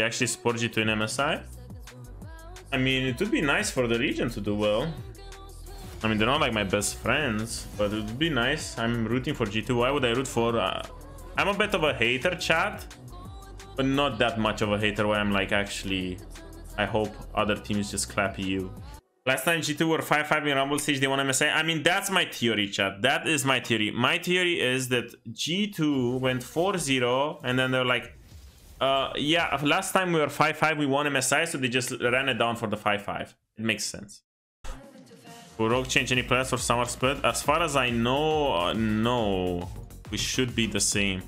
You actually support G2 in MSI? I mean, it would be nice for the region to do well. I mean, they're not like my best friends, but it would be nice. I'm rooting for G2. Why would I root for... Uh, I'm a bit of a hater, chat. But not that much of a hater where I'm like, actually, I hope other teams just clap you. Last time G2 were 5-5 in Rumble Stage, they won MSI. I mean, that's my theory, chat. That is my theory. My theory is that G2 went 4-0, and then they're like, uh, yeah, last time we were 5-5, we won MSI, so they just ran it down for the 5-5. It makes sense. Will Rogue change any plans for Summer Split? As far as I know, uh, no. We should be the same.